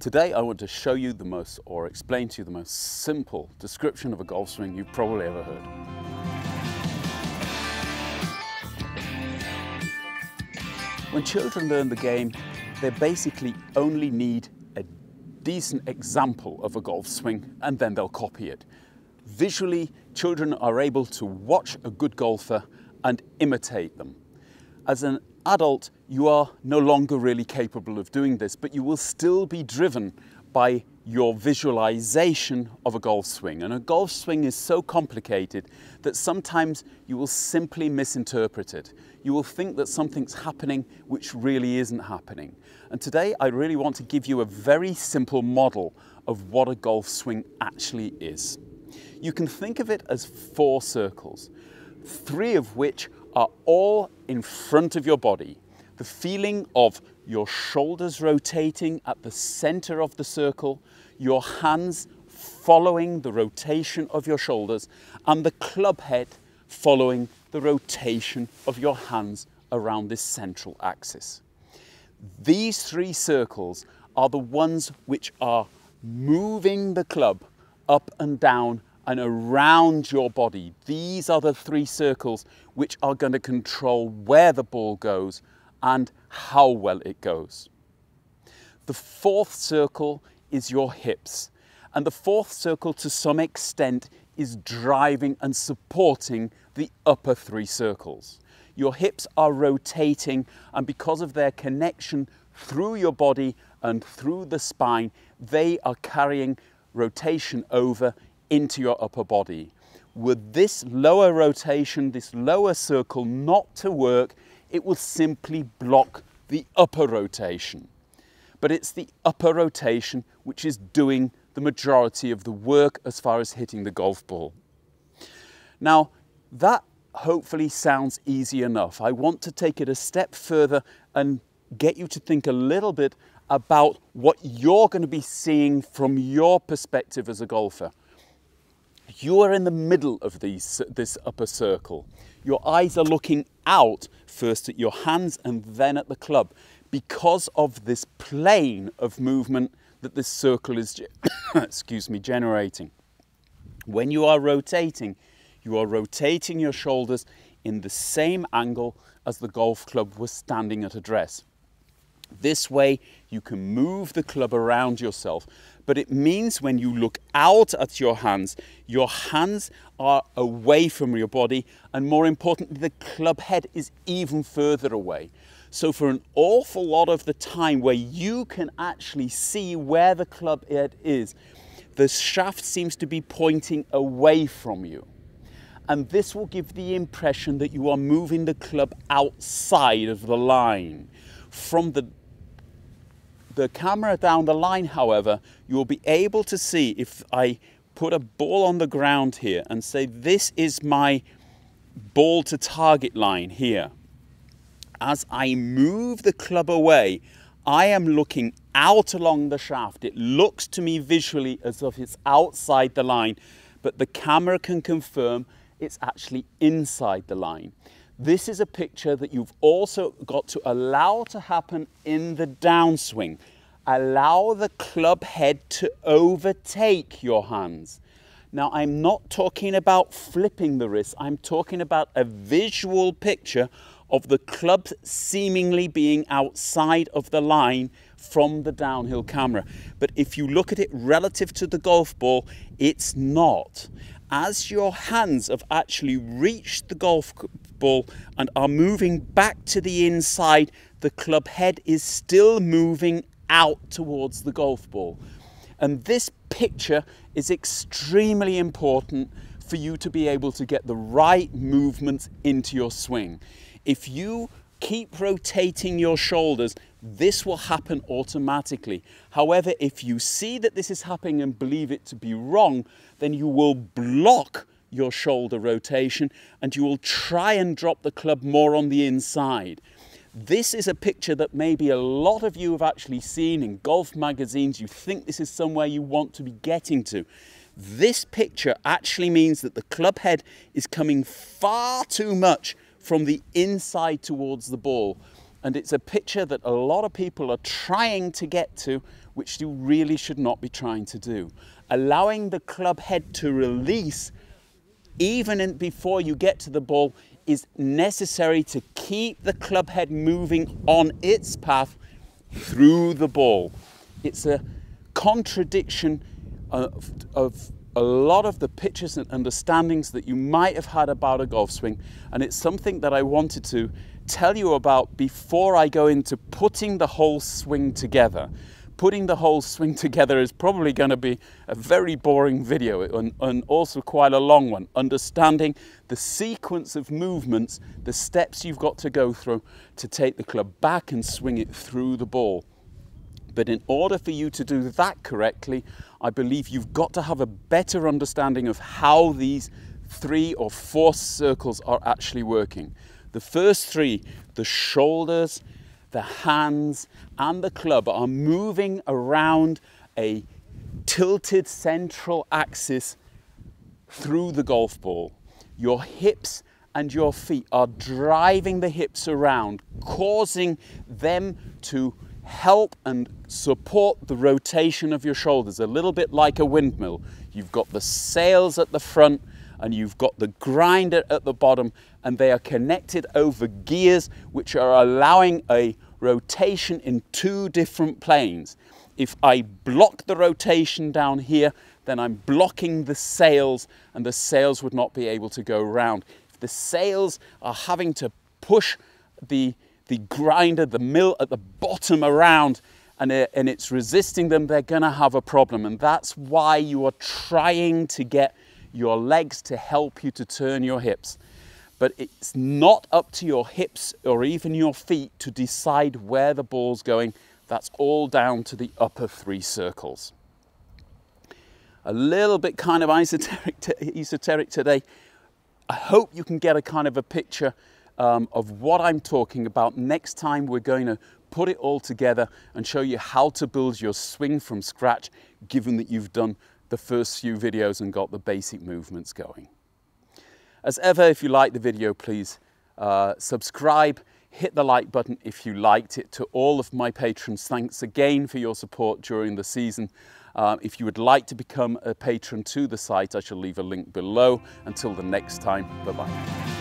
Today I want to show you the most, or explain to you the most simple description of a golf swing you've probably ever heard. When children learn the game, they basically only need a decent example of a golf swing and then they'll copy it. Visually, children are able to watch a good golfer and imitate them. As an adult, you are no longer really capable of doing this, but you will still be driven by your visualization of a golf swing. And a golf swing is so complicated that sometimes you will simply misinterpret it. You will think that something's happening which really isn't happening. And today I really want to give you a very simple model of what a golf swing actually is. You can think of it as four circles, three of which are all in front of your body. The feeling of your shoulders rotating at the center of the circle, your hands following the rotation of your shoulders, and the club head following the rotation of your hands around this central axis. These three circles are the ones which are moving the club up and down and around your body. These are the three circles which are going to control where the ball goes and how well it goes. The fourth circle is your hips. And the fourth circle, to some extent, is driving and supporting the upper three circles. Your hips are rotating, and because of their connection through your body and through the spine, they are carrying rotation over into your upper body. With this lower rotation, this lower circle not to work, it will simply block the upper rotation. But it's the upper rotation which is doing the majority of the work as far as hitting the golf ball. Now, that hopefully sounds easy enough. I want to take it a step further and get you to think a little bit about what you're going to be seeing from your perspective as a golfer. You are in the middle of these, this upper circle. Your eyes are looking out first at your hands and then at the club because of this plane of movement that this circle is, excuse me, generating. When you are rotating, you are rotating your shoulders in the same angle as the golf club was standing at address. This way you can move the club around yourself, but it means when you look out at your hands, your hands are away from your body, and more importantly, the club head is even further away. So for an awful lot of the time where you can actually see where the club head is, the shaft seems to be pointing away from you. And this will give the impression that you are moving the club outside of the line. From the the camera down the line, however, you'll be able to see if I put a ball on the ground here and say this is my ball to target line here. As I move the club away, I am looking out along the shaft. It looks to me visually as if it's outside the line, but the camera can confirm it's actually inside the line. This is a picture that you've also got to allow to happen in the downswing. Allow the club head to overtake your hands. Now, I'm not talking about flipping the wrist. I'm talking about a visual picture of the club seemingly being outside of the line from the downhill camera. But if you look at it relative to the golf ball, it's not as your hands have actually reached the golf ball and are moving back to the inside, the club head is still moving out towards the golf ball. And this picture is extremely important for you to be able to get the right movements into your swing. If you keep rotating your shoulders, this will happen automatically. However, if you see that this is happening and believe it to be wrong, then you will block your shoulder rotation and you will try and drop the club more on the inside. This is a picture that maybe a lot of you have actually seen in golf magazines. You think this is somewhere you want to be getting to. This picture actually means that the club head is coming far too much from the inside towards the ball. And it's a picture that a lot of people are trying to get to which you really should not be trying to do. Allowing the club head to release even in, before you get to the ball is necessary to keep the club head moving on its path through the ball. It's a contradiction of, of a lot of the pictures and understandings that you might have had about a golf swing and it's something that I wanted to tell you about before I go into putting the whole swing together. Putting the whole swing together is probably going to be a very boring video and, and also quite a long one. Understanding the sequence of movements, the steps you've got to go through to take the club back and swing it through the ball. But in order for you to do that correctly, I believe you've got to have a better understanding of how these three or four circles are actually working. The first three, the shoulders, the hands, and the club are moving around a tilted central axis through the golf ball. Your hips and your feet are driving the hips around, causing them to help and support the rotation of your shoulders, a little bit like a windmill. You've got the sails at the front and you've got the grinder at the bottom and they are connected over gears which are allowing a rotation in two different planes. If I block the rotation down here, then I'm blocking the sails and the sails would not be able to go around. If the sails are having to push the the grinder, the mill at the bottom around and, it, and it's resisting them, they're going to have a problem. And that's why you are trying to get your legs to help you to turn your hips. But it's not up to your hips or even your feet to decide where the ball's going. That's all down to the upper three circles. A little bit kind of esoteric, esoteric today. I hope you can get a kind of a picture um, of what I'm talking about. Next time we're going to put it all together and show you how to build your swing from scratch, given that you've done the first few videos and got the basic movements going. As ever, if you like the video, please uh, subscribe, hit the like button if you liked it. To all of my patrons, thanks again for your support during the season. Um, if you would like to become a patron to the site, I shall leave a link below. Until the next time, bye-bye.